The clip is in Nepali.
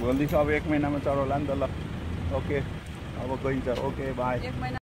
भोलिदेखि अब एक महिनामा चढाउला नि त ल। ओके अब गइन्छ। Okay bye.